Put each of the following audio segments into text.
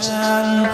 trang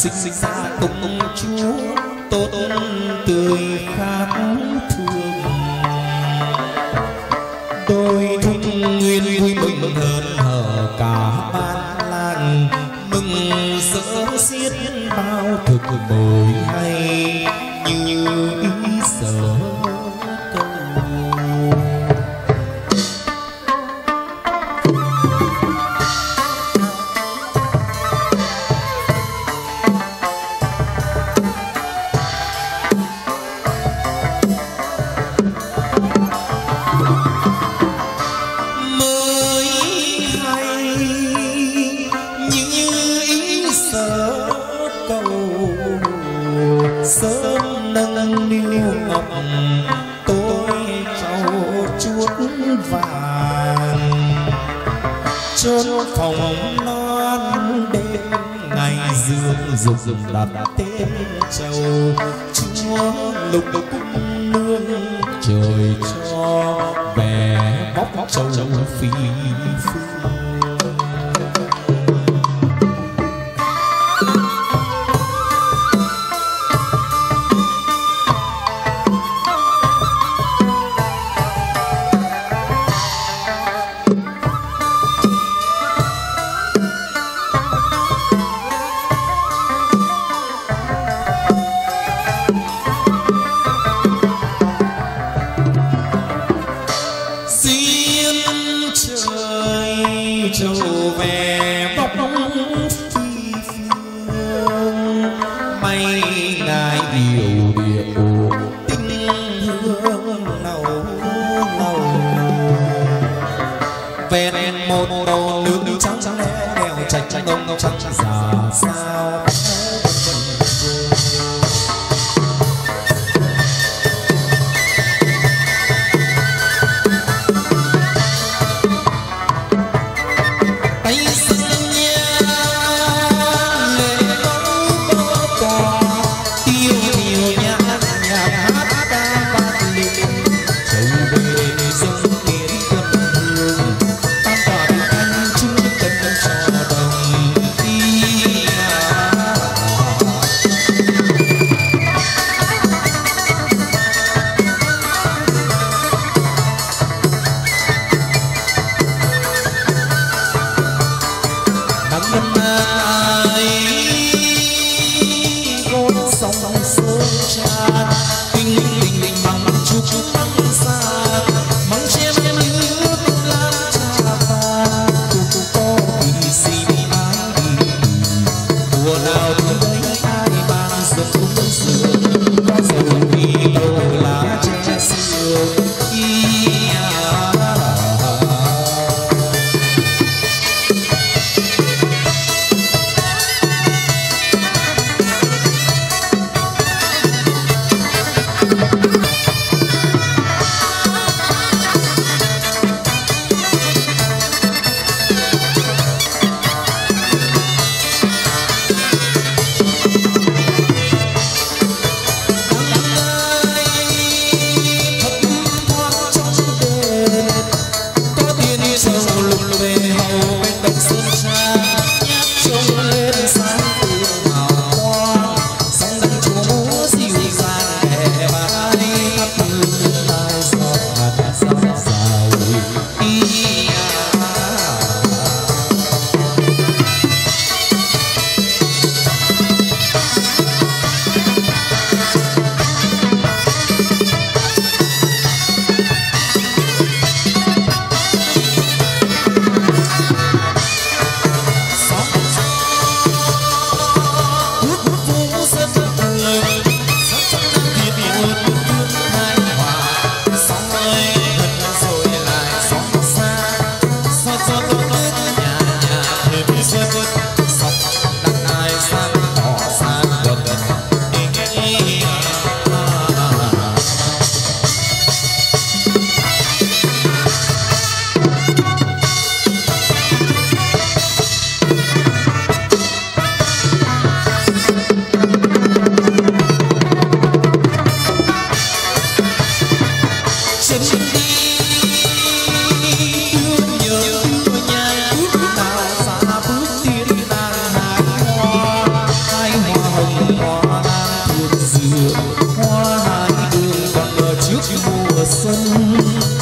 sinh ra công chúa, tốt tươi khác thương đôi thúc nguyên vui mừng hơn hở cả ban làng, mừng rỡ xiết bao thực bồi hay.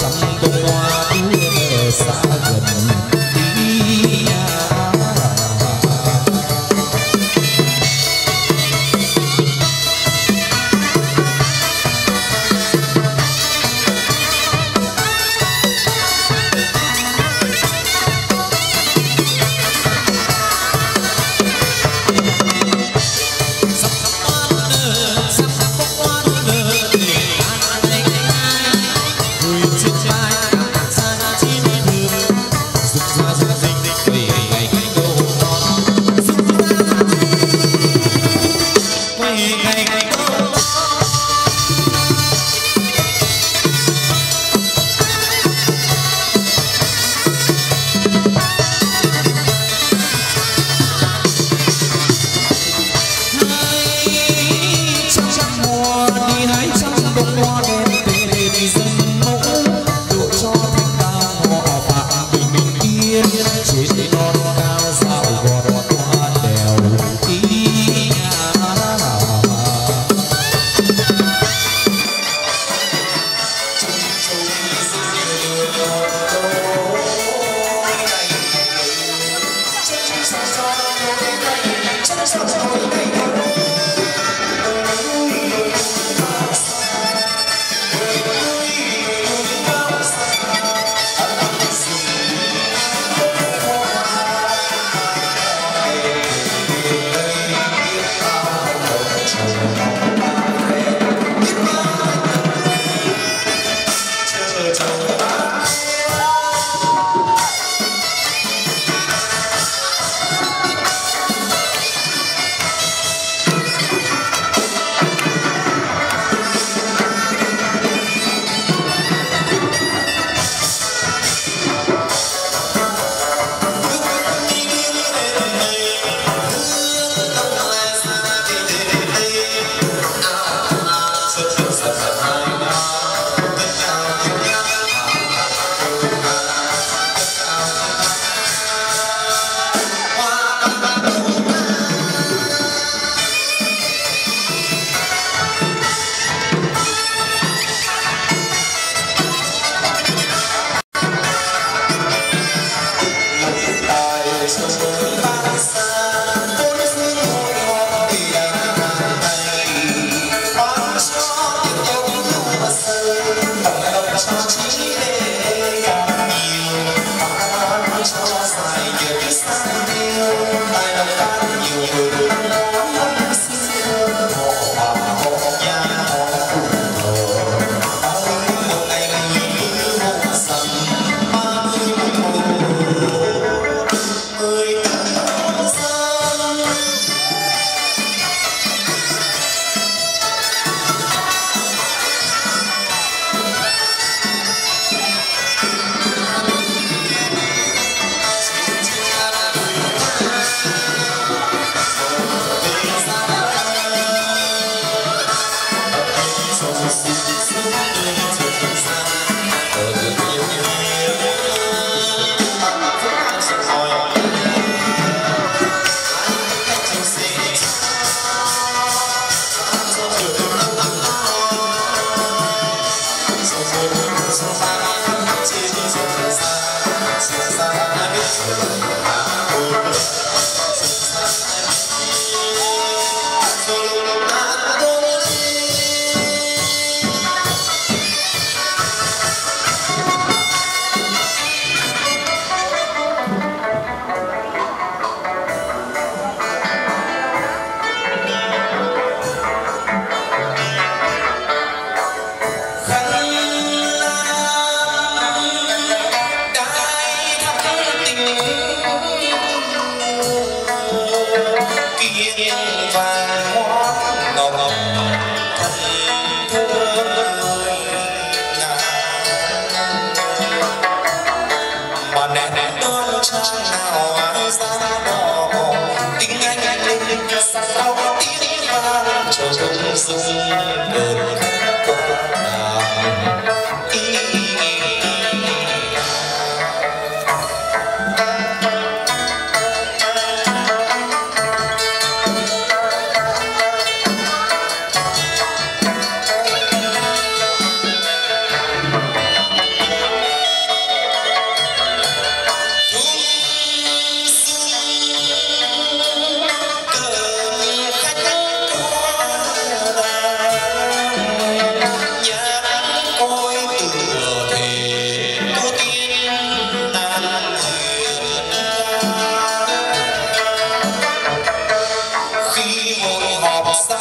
Trong bông hoa khát xa gần.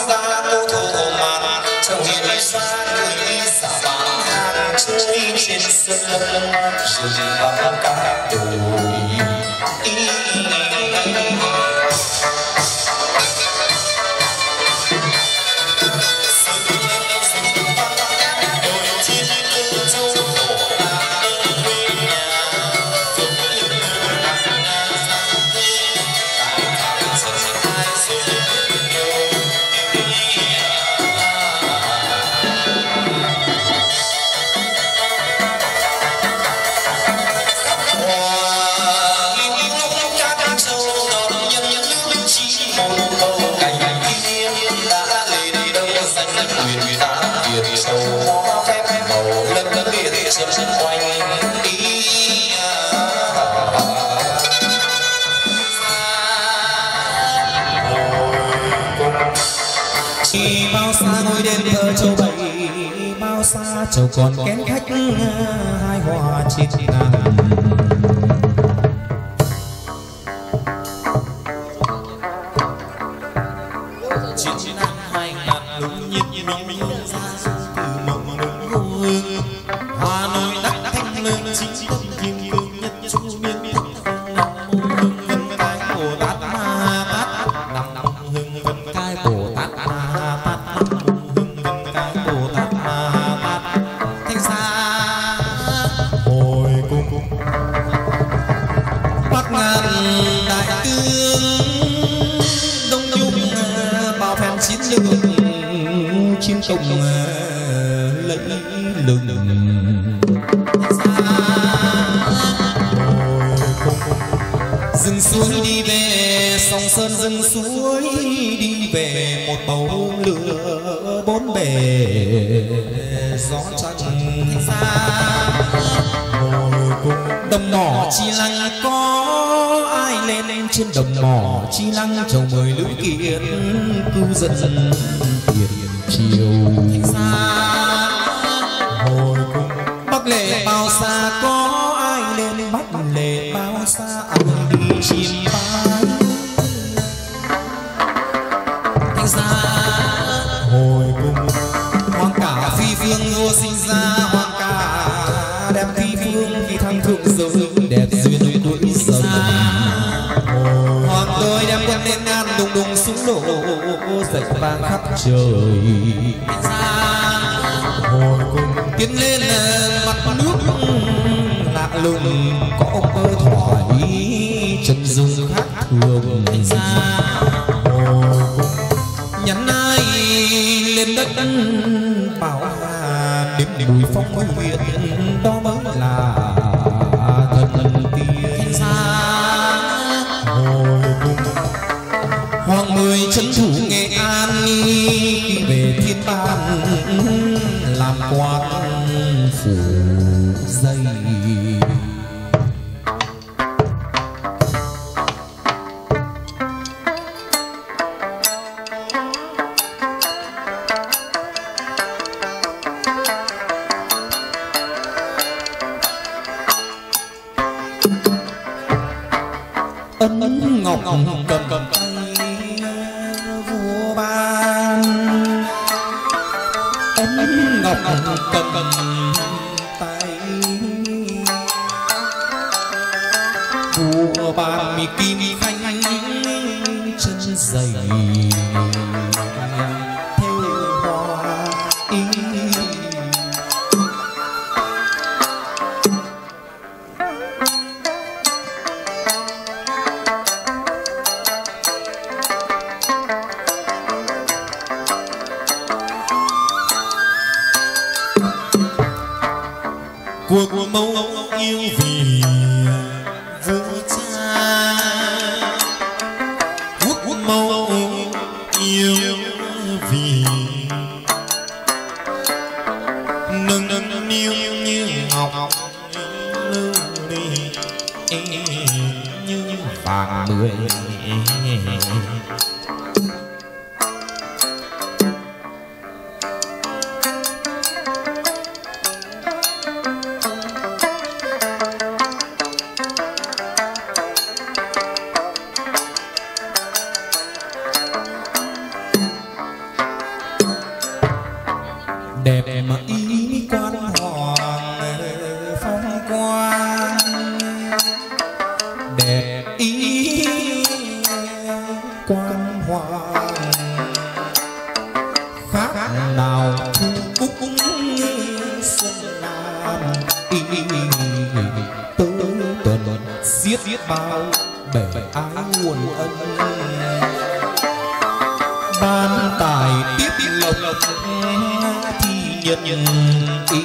扎拉多托玛，唱起一首古老的萨满，唱起一首深深的祝福和感动。Châu còn kén khách hai hòa trên nàng đẹp duyên tuổi hoàng tôi đem quân lên ngàn đùng đùng súng đổ, dậy vang khắp trời. Cùng tiến lên ờ, mặt nước, lạ lùng, có cơ thoải chân dung khác thường. Nhắn ai lên đất, bảo hà đêm mùi phong nguyện đó mới là trấn thủ nghệ an khi về thiên ban làm quan phủ. Tới tuần giết bao bể ái nguồn ân. Ban tài tiếp lộc, thi nhân ý.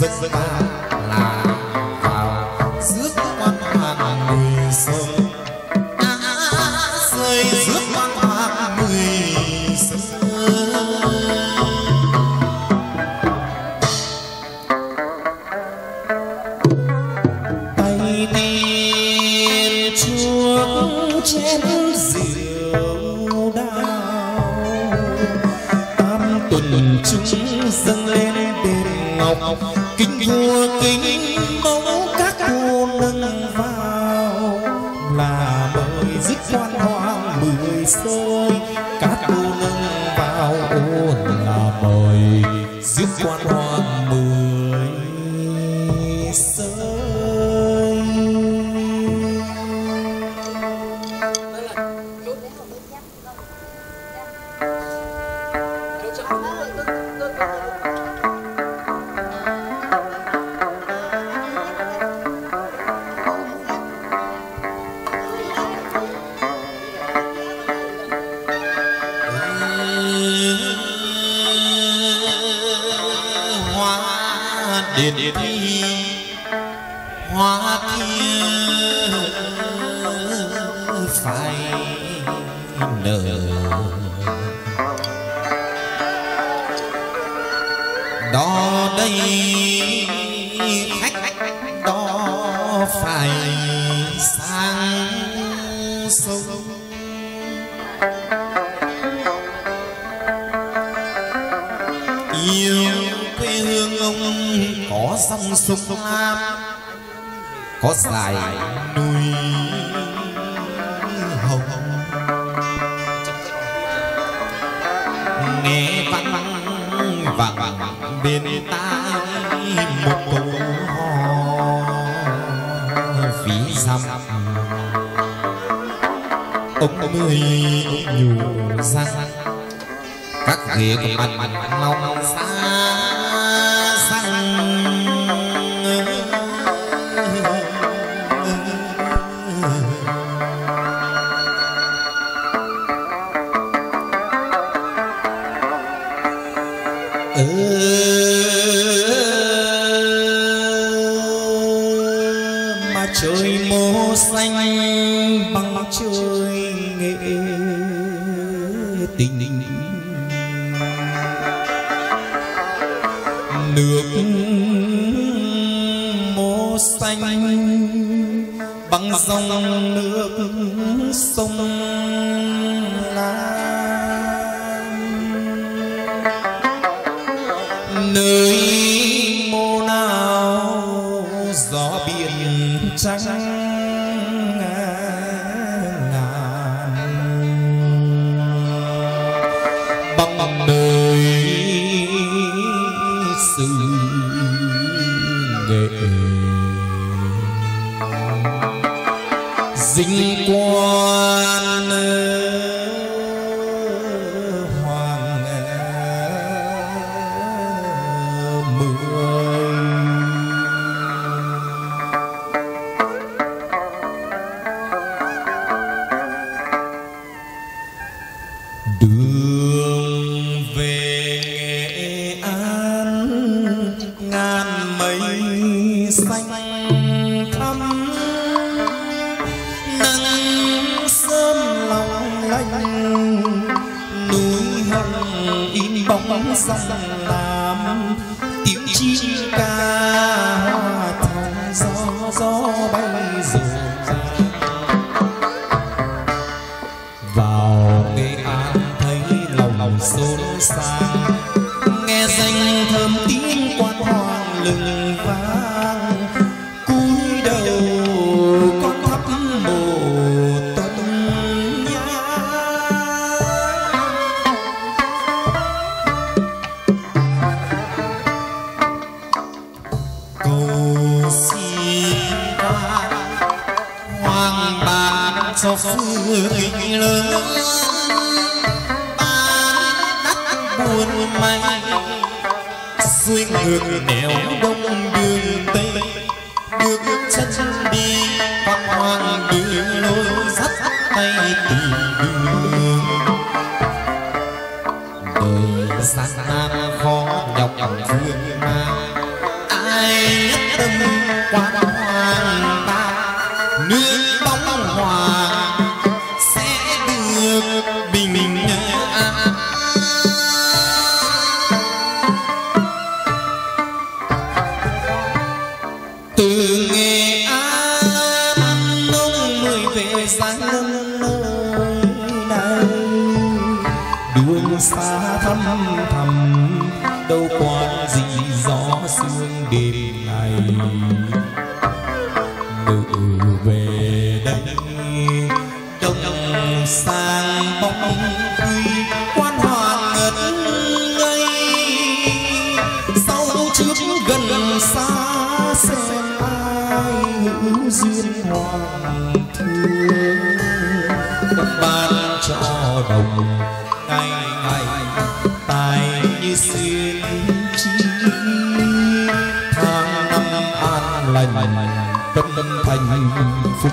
giấc mơ trời mô xanh bằng trời nghệ tình. Nước mô xanh bằng dòng nước sông lam. Nơi từ nghệ an ông mới về giang nơi này đường xa thăm thầm đâu có đồng ngày ngày tài như xiên chi. Tháng năm an lành tâm thành phúc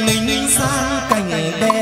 lính sang cảnh đẹp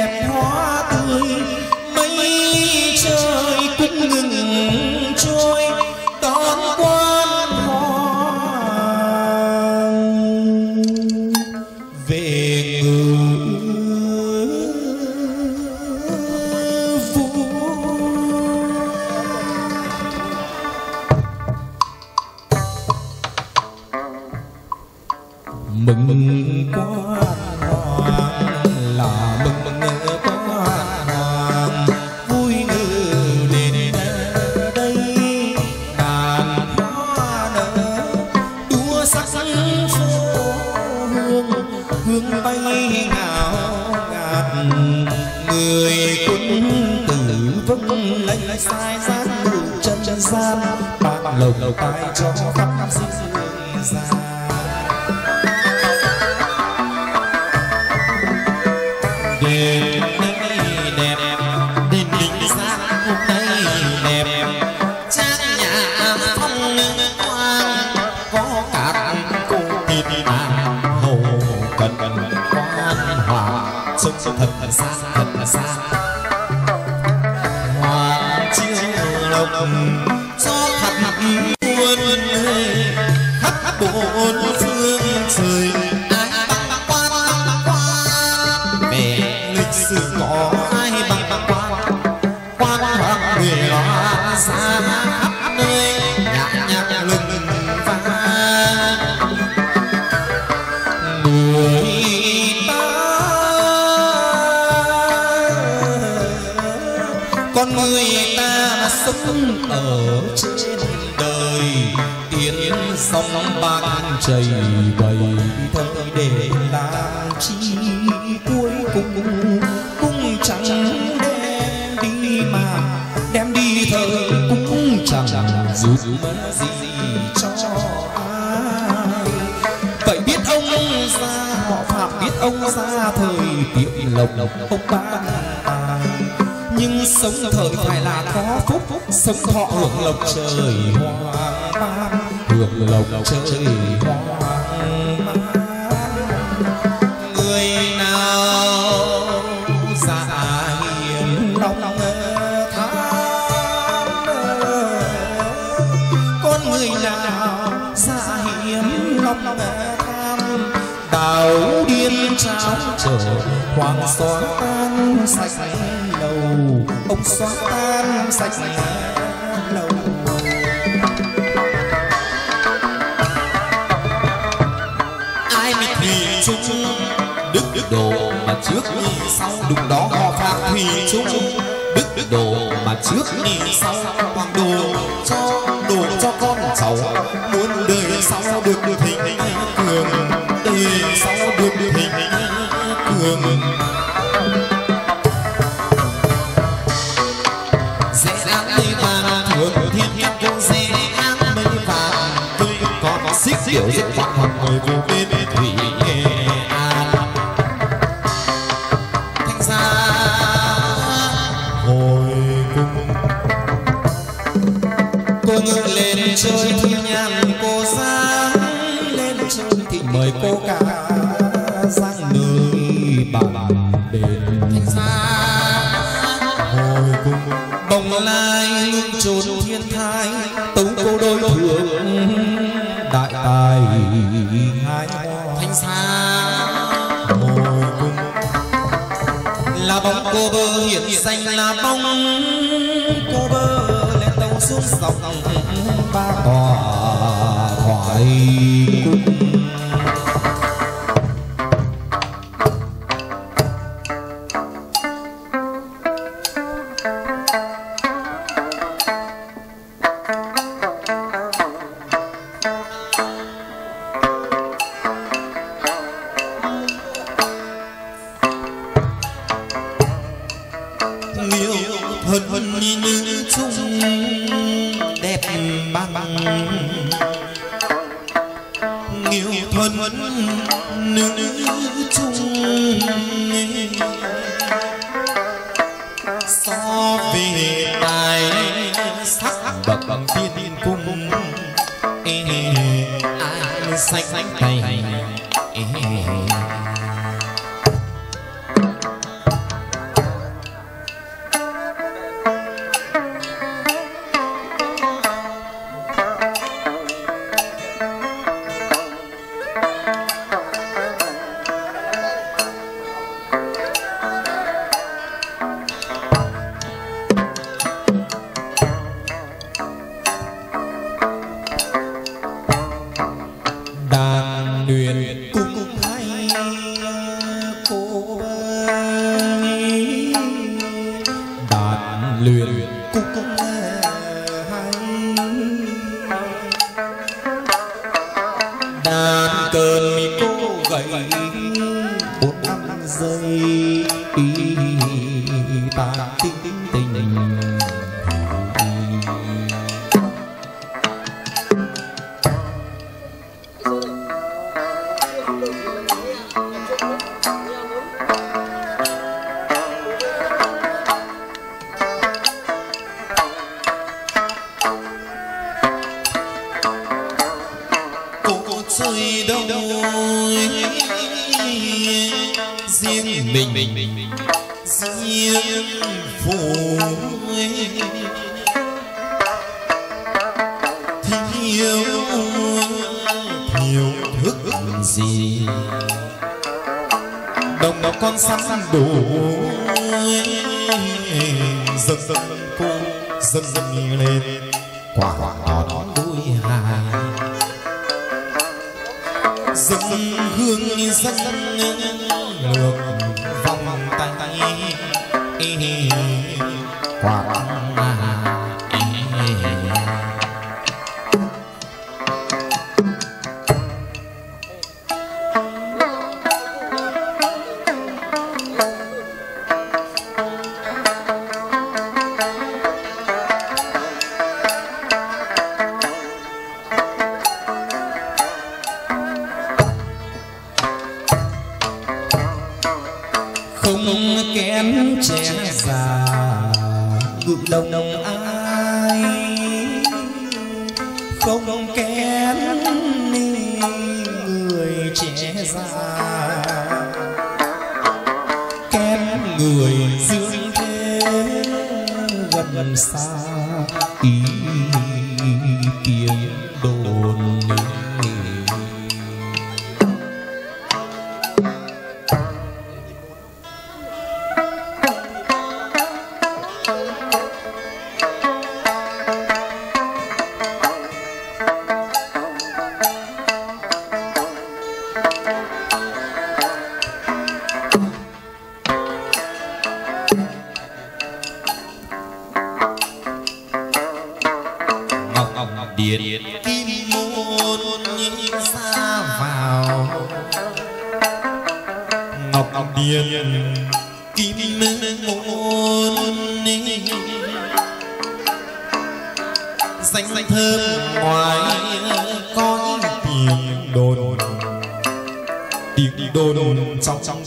lòng điên trao trở, hoàng xóa tan sạch lầu, ông xóa tan sạch lầu. Ai mà thì chung, đức đức đồ mà trước đi sau. Đụng đó, họ phạm thì chung đức đức đồ mà trước đi sau. Hoàng đồ cho đồ cho con cháu, muốn đời sau được được thịnh cường đời sau được được thịnh cường? Sẽ đang đi mà thường thiên nhân sẽ ăn mấy vàng. Tôi có xích tiểu rất hoàng hoàng ngồi vô bên. cô bơ hiện xanh là bông, cô bơ lên tàu xuống sông ba cỏ khỏi điện, kim môn ra vào. Ngọc điện, kim môn danh danh thơm ngoài có tiếng đồn tiếng đồn trong trong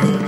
Thank you.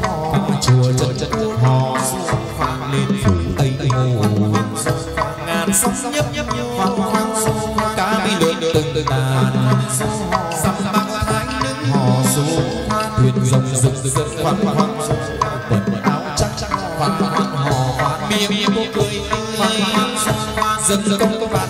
chùa chân chân chân hò khoang lên phủ tây hồ ngàn sóng nhấp nhấp khoang khoang cá mi lượn từng từng đàn sắp bắc thái nước hò xuống thuyền rồng rực rực khoang khoang quần áo chắc chắc khoang khoang hò miệng cô cười dân dân công công bạn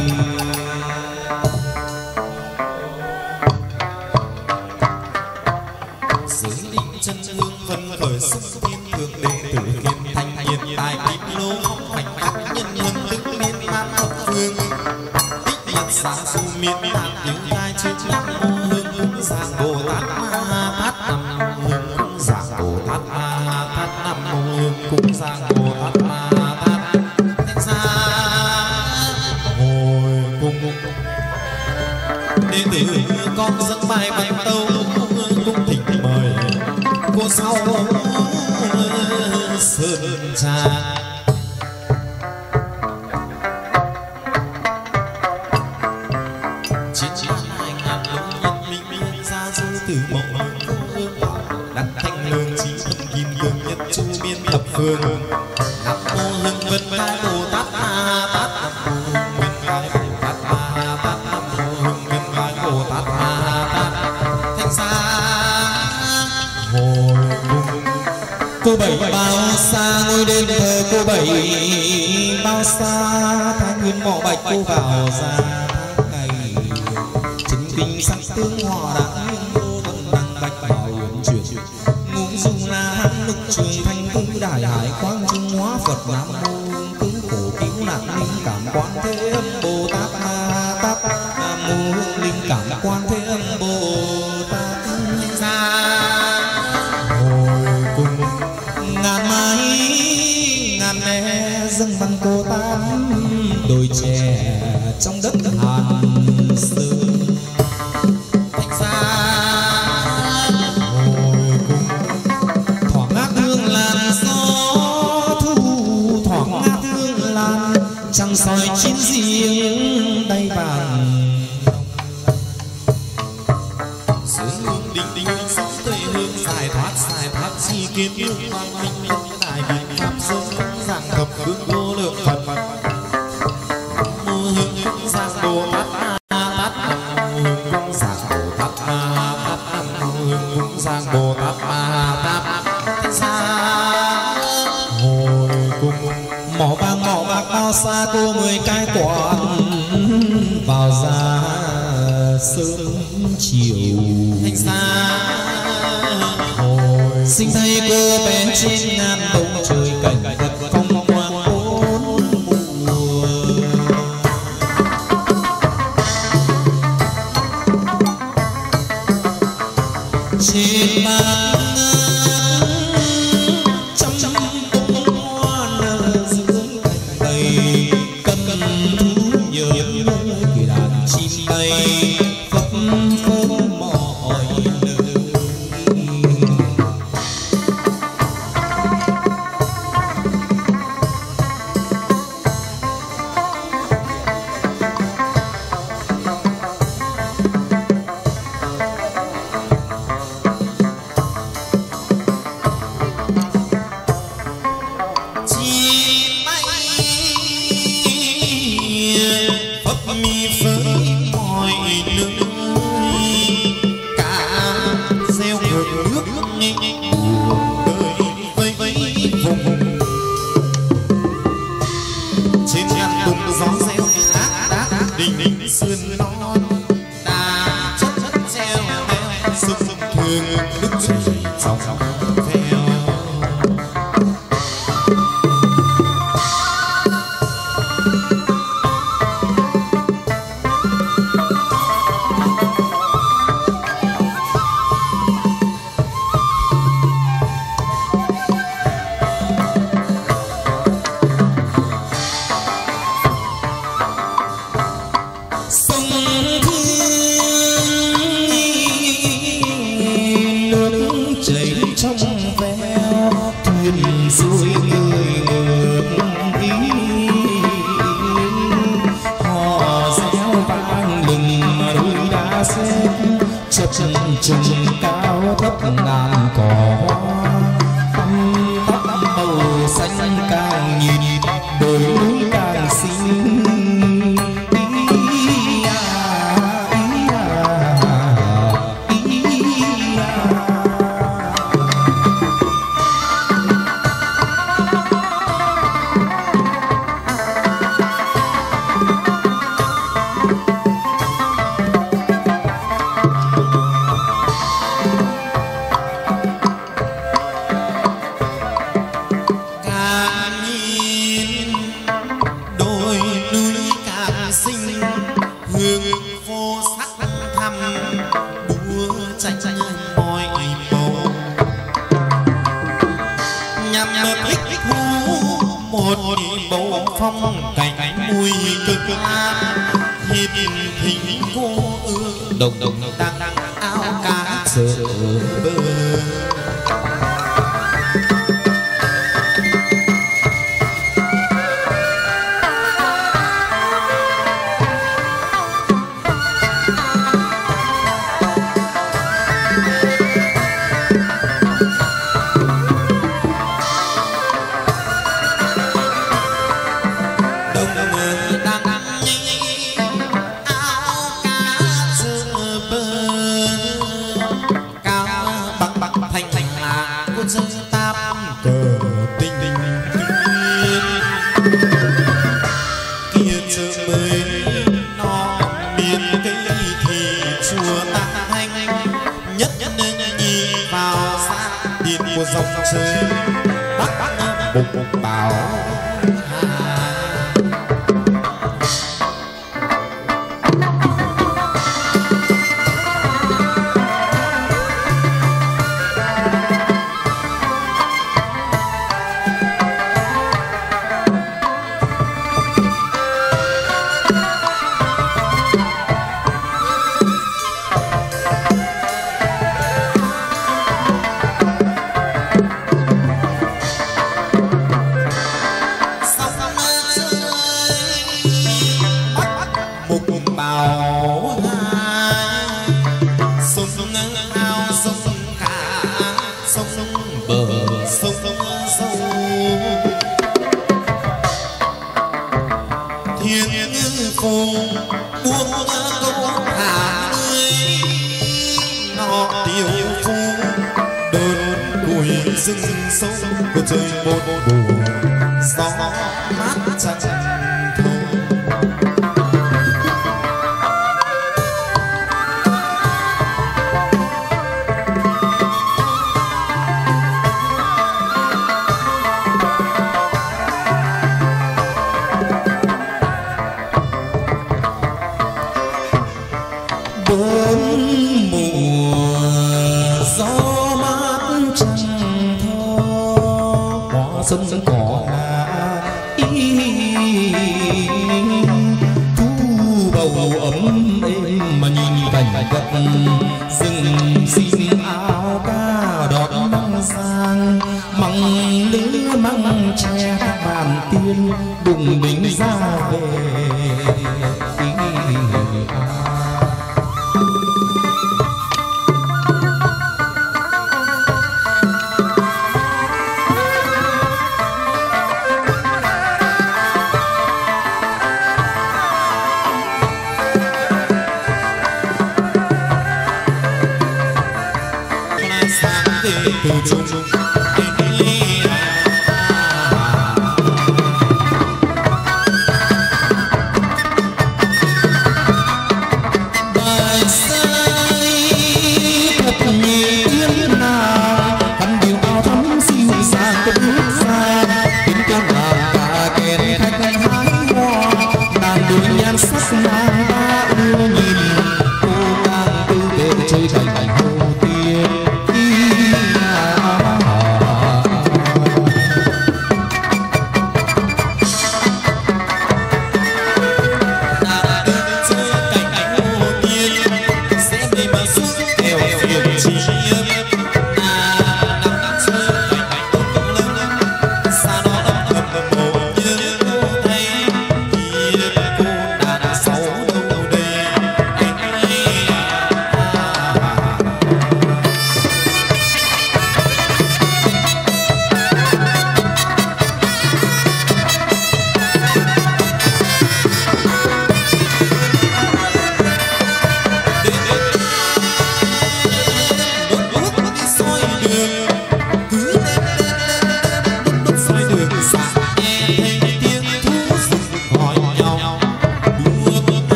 continua.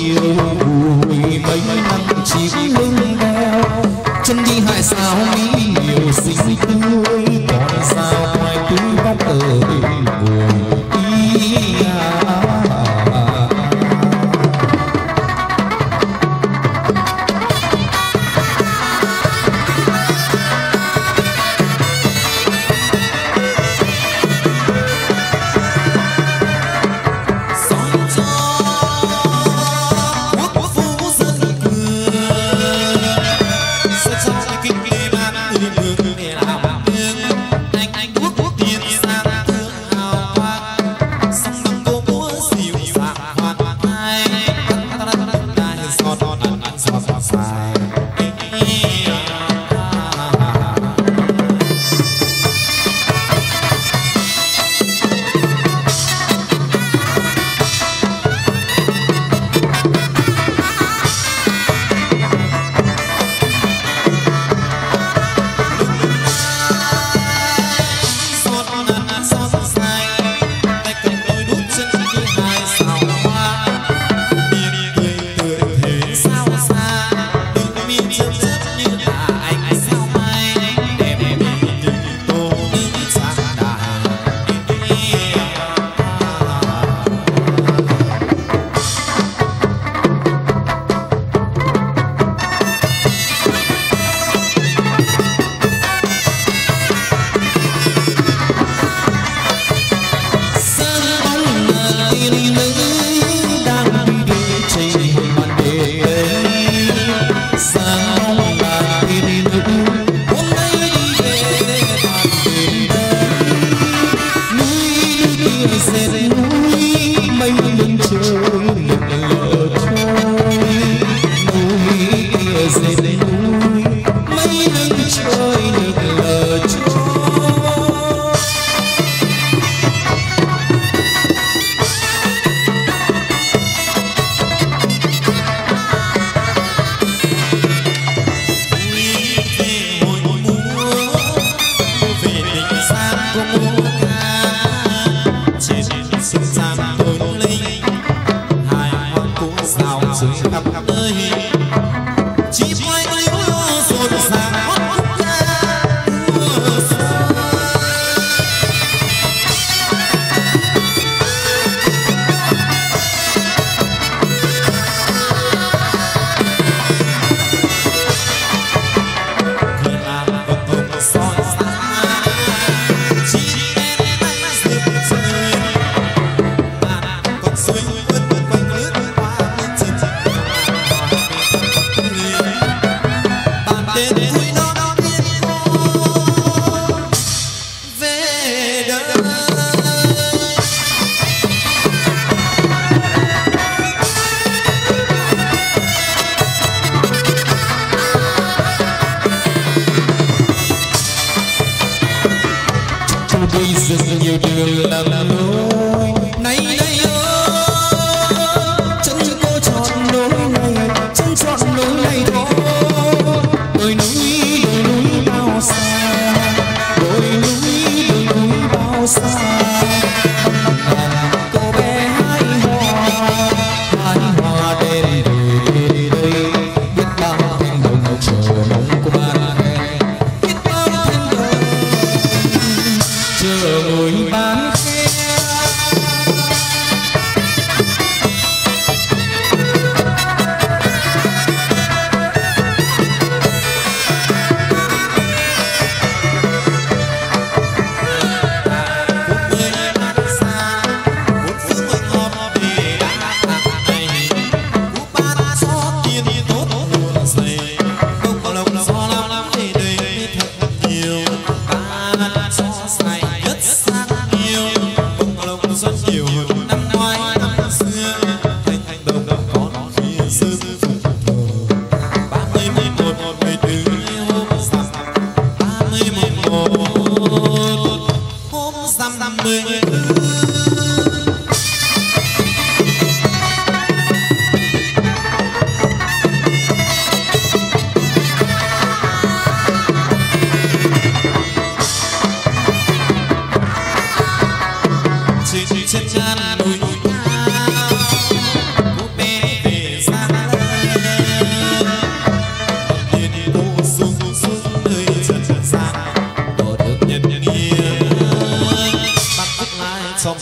you.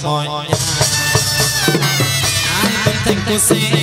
Mọi nhà ai tâm thành cô sẽ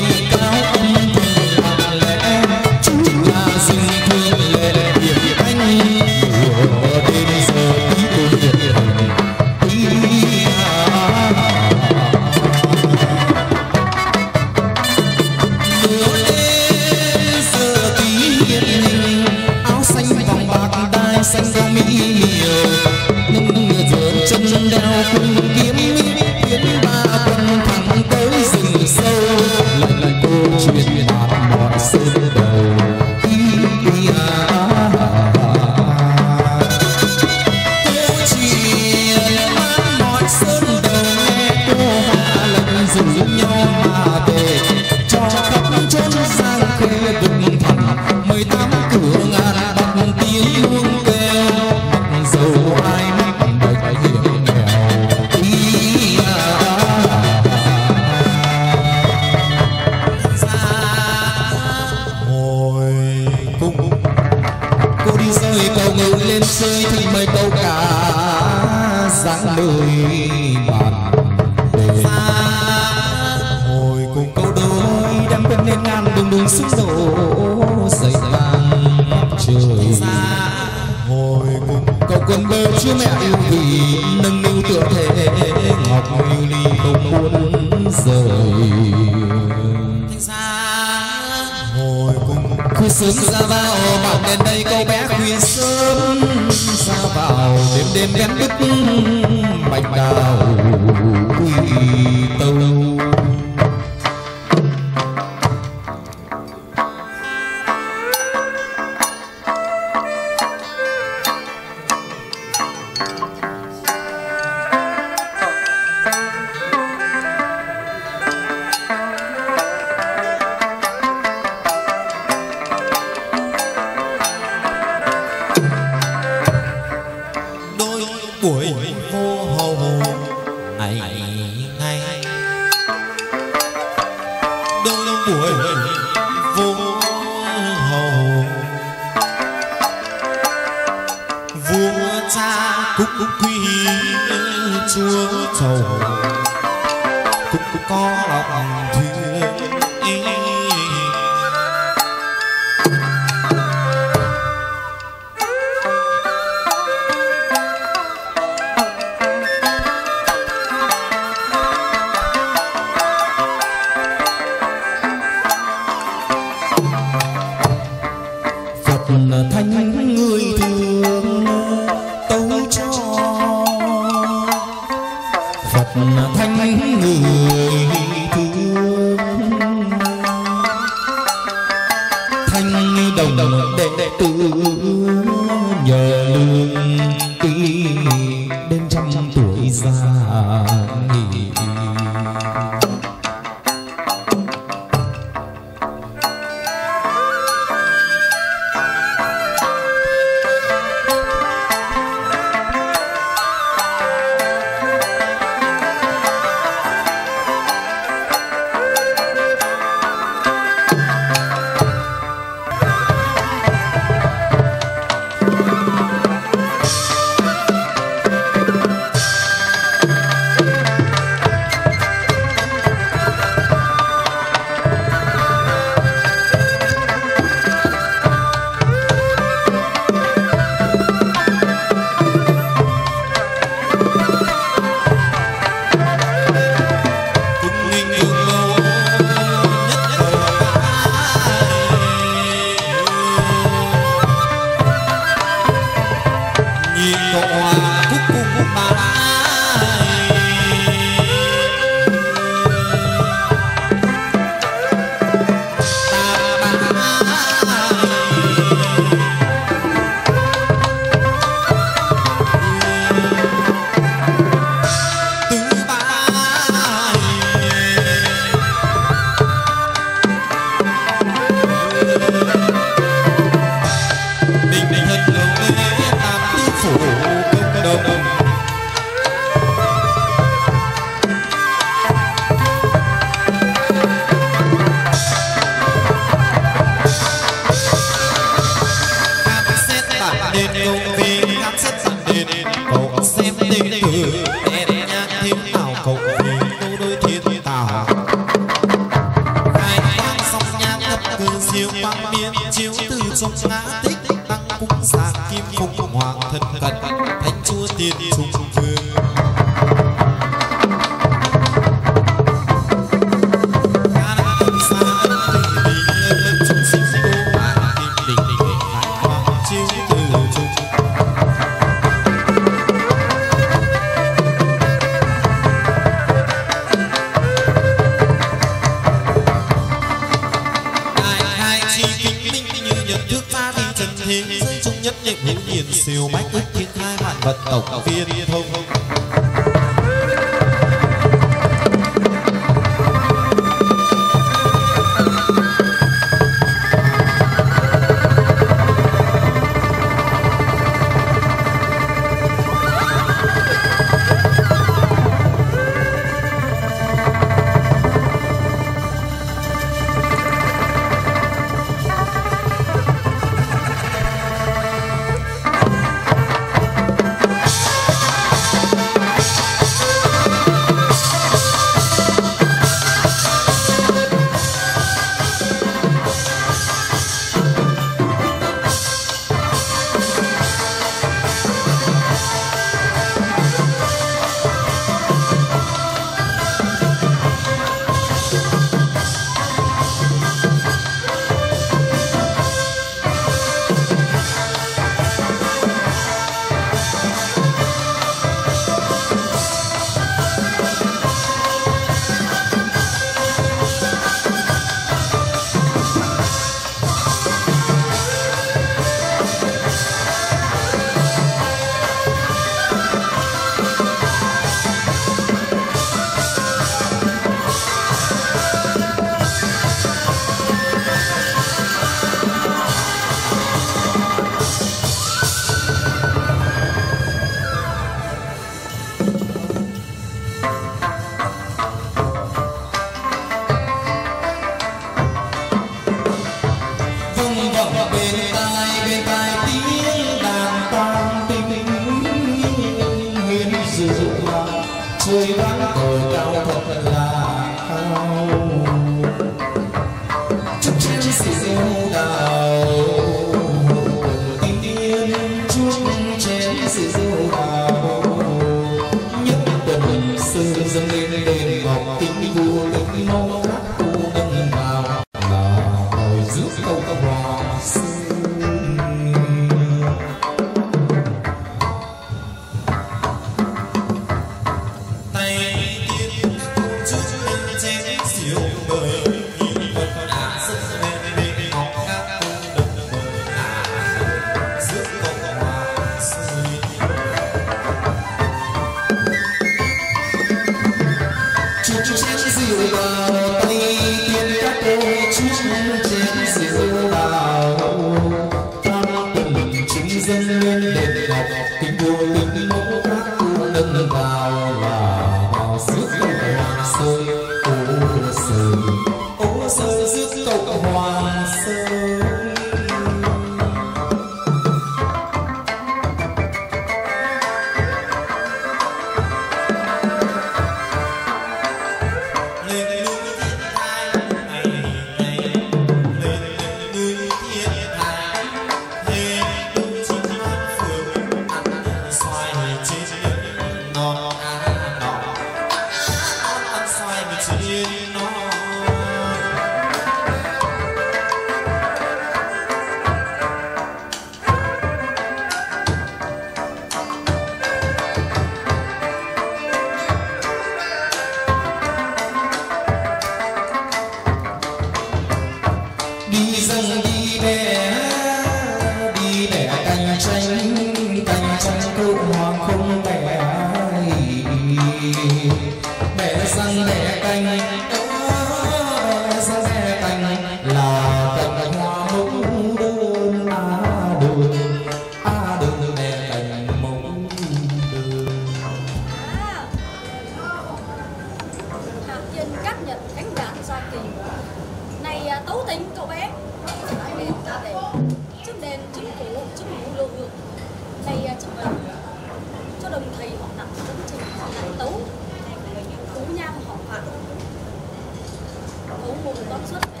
that's not